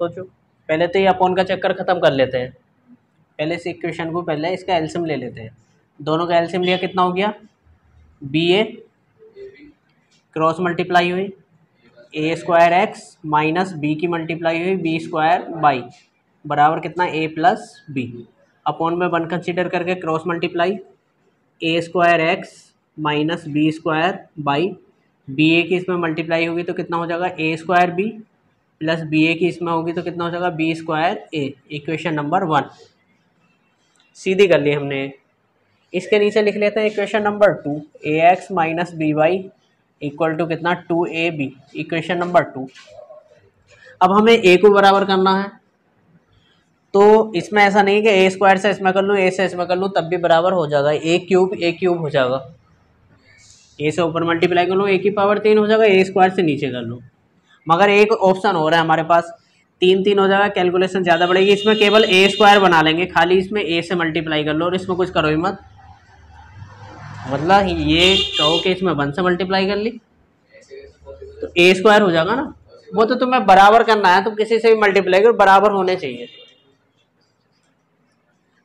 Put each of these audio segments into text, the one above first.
सोचो। पहले तो ये अपॉन का चक्कर ख़त्म कर लेते हैं। पहले इस इक्वेशन को पहले इसका एल्सियम ले लेते हैं। दोनों का एल्सियम लिया कितना हो गया? बी ए क्रॉस मल्टीप्लाई हुई। A square x minus b की मल्टीप्लाई हुई। बी स्क्वायर बाई बराबर कितना? ए प्लस बी अपॉन में वन कंसिडर करके cross multiply a square x minus b square y b a की इसमें मल्टीप्लाई होगी तो कितना हो जाएगा? A square b plus b a की इसमें होगी तो कितना हो जाएगा? B square a equation number one सीधी कर ली हमने। इसके नीचे लिख लेते हैं equation number two a x minus b y equal to कितना? Two a b equation number two अब हमें ए को बराबर करना है। तो इसमें ऐसा नहीं कि ए स्क्वायर से इसमें कर लूँ ए से इसमें कर लूँ, तब भी बराबर हो जाएगा। ए क्यूब ए क्यूब हो जाएगा। ए से ऊपर मल्टीप्लाई कर लूँ ए की पावर तीन हो जाएगा ए स्क्वायर से नीचे कर लो। मगर एक ऑप्शन हो रहा है हमारे पास। तीन तीन हो जाएगा कैलकुलेशन ज़्यादा बढ़ेगी। इसमें केवल ए स्क्वायर बना लेंगे। खाली इसमें ए से मल्टीप्लाई कर लो और इसमें कुछ करो ही मत। मतलब ये कहो कि इसमें वन से मल्टीप्लाई कर ली। तो ए स्क्वायर हो जाएगा ना? वो तो तुम्हें बराबर करना है, तुम किसी से भी मल्टीप्लाई करो, बराबर होने चाहिए।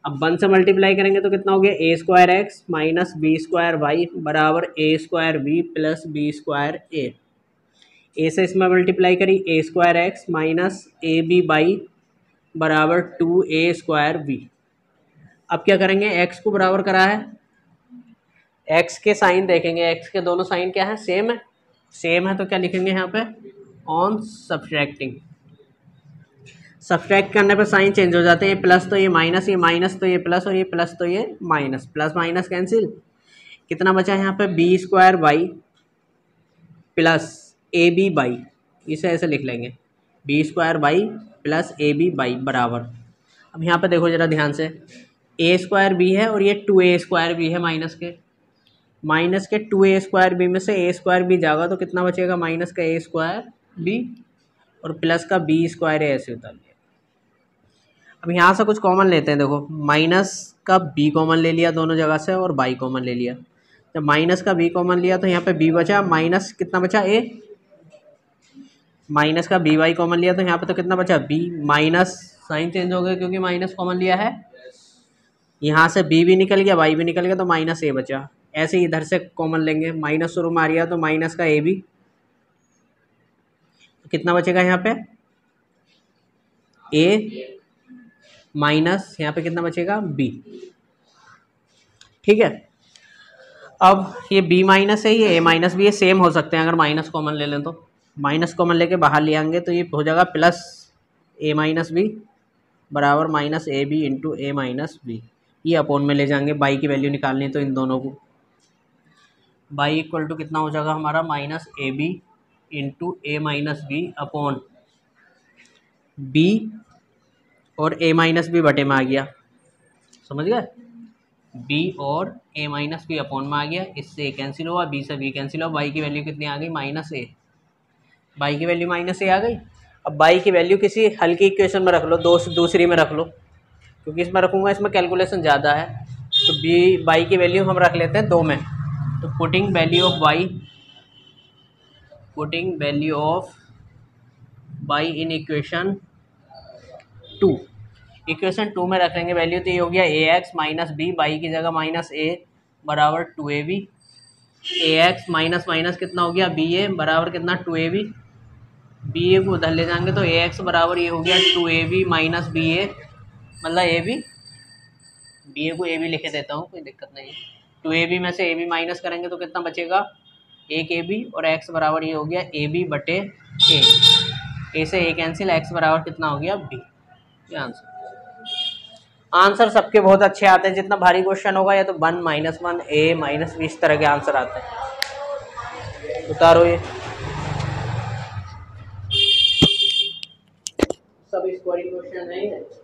अब वन से मल्टीप्लाई करेंगे तो कितना हो गया? A square x minus b square y बराबर a square b plus b square a a से इसमें मल्टीप्लाई करी a square x minus a b y बराबर टू ए स्क्वायर बी अब क्या करेंगे? एक्स को बराबर करा है। एक्स के साइन देखेंगे। एक्स के दोनों साइन क्या है? सेम है। सेम है तो क्या लिखेंगे यहाँ पे? ऑन सब्सट्रैक्टिंग सब्सट्रैक्ट करने पर साइन चेंज हो जाते हैं। प्लस तो ये माइनस ये माइनस तो ये प्लस और ये प्लस तो ये माइनस प्लस माइनस कैंसिल कितना बचा है यहाँ पे? B square y plus a b y इसे ऐसे लिख लेंगे। B square y plus a b y बराबर। अब यहाँ पे देखो ज़रा ध्यान से। ए स्क्वायर बी है और ये टू ए स्क्वायर बी है माइनस के। माइनस के टू ए स्क्वायर बी में से ए स्क्वायर बी जाएगा तो कितना बचेगा? माइनस का ए स्क्वायर बी और प्लस का बी स्क्वायर है ऐसे उतार लिया अब यहाँ से कुछ कॉमन लेते हैं, देखो। माइनस का बी कॉमन ले लिया दोनों जगह से और बाई कॉमन ले लिया। जब माइनस का बी कॉमन लिया तो यहाँ पे बी बचा। माइनस कितना बचा? ए माइनस का बी वाई कॉमन लिया तो यहाँ पे तो कितना बचा? बी माइनस, साइन चेंज हो गया क्योंकि माइनस कॉमन लिया है। यहाँ से बी भी निकल गया, वाई भी निकल गया तो माइनस ए बचा। ऐसे ही इधर से कॉमन लेंगे। माइनस शुरू में आ रहा तो माइनस का ए भी। तो कितना बचेगा यहाँ पे? ए माइनस, यहाँ पे कितना बचेगा? बी। ठीक है? अब ये बी माइनस है, ये ए माइनस भी ये सेम हो सकते हैं अगर माइनस कॉमन ले लें तो। माइनस कॉमन लेके बाहर ले आएँगे तो ये हो जाएगा प्लस ए माइनस बी बराबर minus a b into a minus b ये अपोन में ले जाएँगे बाई की वैल्यू निकालनी है तो इन दोनों को। बाई इक्वल टू कितना हो जाएगा हमारा? Minus a b into a minus b upon b और ए माइनस बी बटे में आ गया। समझ गए? बी और ए माइनस बी अपॉन में आ गया। इससे कैंसिल हुआ बी से बी कैंसिल हुआ बाई की वैल्यू कितनी आ गई? माइनस ए बाई की वैल्यू माइनस ए आ गई। अब बाई की वैल्यू किसी हल्की इक्वेशन में रख लो, दो दूसरी में रख लो, क्योंकि इसमें रखूँगा, इसमें कैलकुलेशन ज़्यादा है। तो बी बाई की वैल्यू हम रख लेते हैं दो में। तो putting value of y putting value of y in equation two equation two में रख लेंगे वैल्यू तो ये हो गया a x minus b y की जगह माइनस ए बराबर two a b a x minus minus कितना हो गया बी ए बराबर कितना two a b b a को उधर ले जाएँगे तो ए एक्स बराबर ये हो गया two a b minus b a मतलब ए बी बी ए को ए बी लिखे देता हूँ, कोई दिक्कत नहीं है। टू ए बी में से ए बी माइनस करेंगे तो कितना बचेगा? एक ए बी और एक्स बराबर ये हो गया ए बी बटे ए ए से ए कैंसिल एक्स बराबर कितना हो गया? बी ये आंसर आंसर सबके बहुत अच्छे आते हैं। जितना भारी क्वेश्चन होगा, या तो one minus one a minus b इस तरह के आंसर आते हैं। उतारो ये। tonight it.